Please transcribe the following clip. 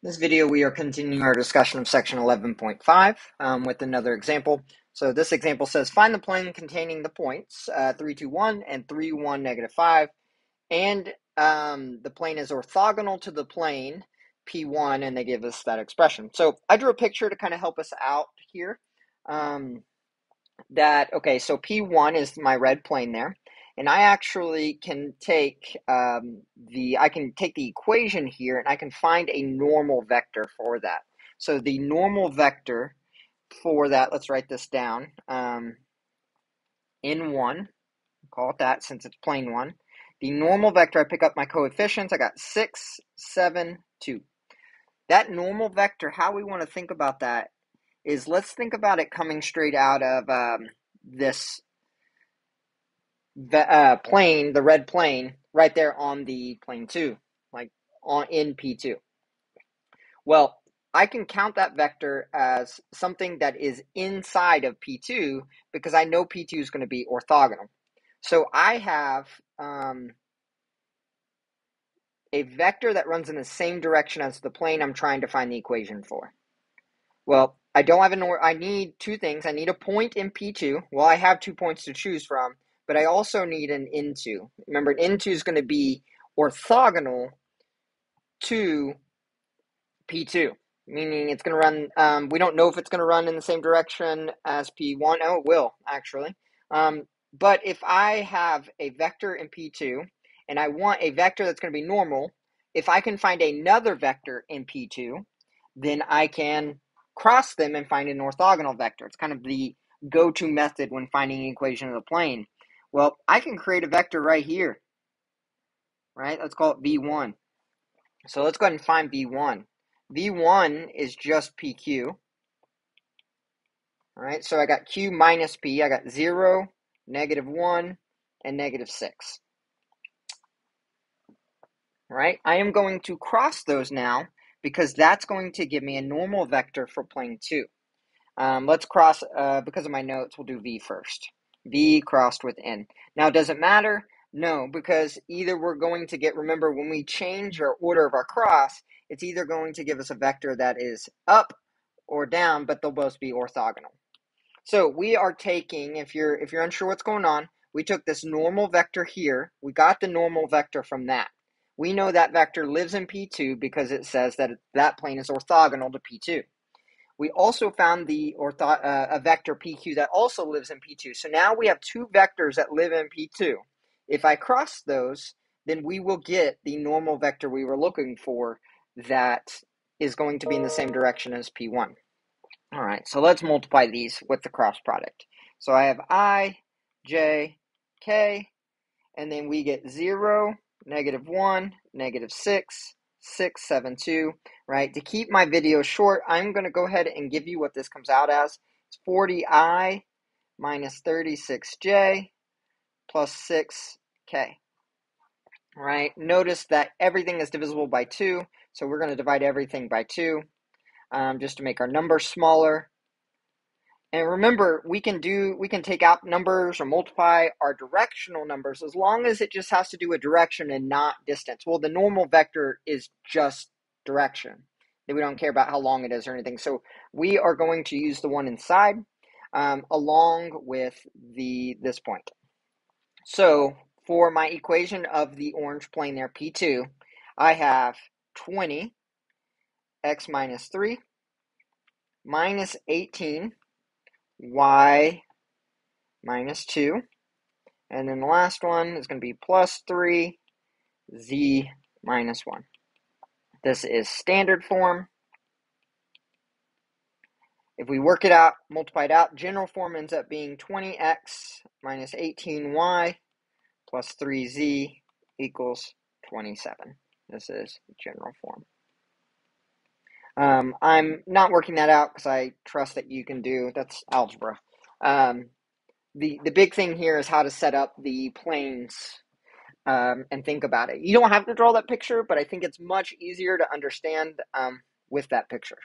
This video, we are continuing our discussion of section 11.5 um, with another example. So this example says, find the plane containing the points uh, 3, 2, 1 and 3, 1, negative 5. And um, the plane is orthogonal to the plane P1, and they give us that expression. So I drew a picture to kind of help us out here. Um, that, okay, so P1 is my red plane there and I actually can take um, the I can take the equation here and I can find a normal vector for that. So the normal vector for that, let's write this down. Um, n1, call it that since it's plane one. The normal vector, I pick up my coefficients. I got 6, 7, 2. That normal vector, how we want to think about that is let's think about it coming straight out of um, this the uh, plane, the red plane, right there on the plane two, like on in P2. Well, I can count that vector as something that is inside of P2 because I know P2 is going to be orthogonal. So I have um, a vector that runs in the same direction as the plane I'm trying to find the equation for. Well, I don't have an or I need two things. I need a point in P2. Well, I have two points to choose from but I also need an N2. Remember, an N2 is going to be orthogonal to P2, meaning it's going to run, um, we don't know if it's going to run in the same direction as P1. Oh, it will, actually. Um, but if I have a vector in P2 and I want a vector that's going to be normal, if I can find another vector in P2, then I can cross them and find an orthogonal vector. It's kind of the go-to method when finding an equation of the plane. Well, I can create a vector right here. Right? Let's call it V1. So let's go ahead and find V1. V1 is just PQ. All right, so I got Q minus P. I got 0, negative 1, and negative 6. All right, I am going to cross those now because that's going to give me a normal vector for plane 2. Um, let's cross, uh, because of my notes, we'll do V first. V crossed with N. Now, does it matter? No, because either we're going to get, remember, when we change our order of our cross, it's either going to give us a vector that is up or down, but they'll both be orthogonal. So we are taking, if you're if you're unsure what's going on, we took this normal vector here. We got the normal vector from that. We know that vector lives in P2 because it says that that plane is orthogonal to P2. We also found the ortho, uh, a vector PQ that also lives in P2. So now we have two vectors that live in P2. If I cross those, then we will get the normal vector we were looking for that is going to be in the same direction as P1. All right, so let's multiply these with the cross product. So I have I, J, K, and then we get 0, negative 1, negative 6, 672, right? To keep my video short, I'm going to go ahead and give you what this comes out as. It's 40i minus 36j plus 6k, right? Notice that everything is divisible by 2, so we're going to divide everything by 2 um, just to make our number smaller. And remember, we can do we can take out numbers or multiply our directional numbers as long as it just has to do with direction and not distance. Well, the normal vector is just direction. That We don't care about how long it is or anything. So we are going to use the one inside um, along with the this point. So for my equation of the orange plane there, P2, I have 20 x minus 3 minus 18 y minus 2. And then the last one is going to be plus 3 z minus 1. This is standard form. If we work it out, multiply it out, general form ends up being 20x minus 18y plus 3z equals 27. This is general form. Um, I'm not working that out because I trust that you can do that's algebra. Um, the the big thing here is how to set up the planes um, and think about it. You don't have to draw that picture, but I think it's much easier to understand um, with that picture.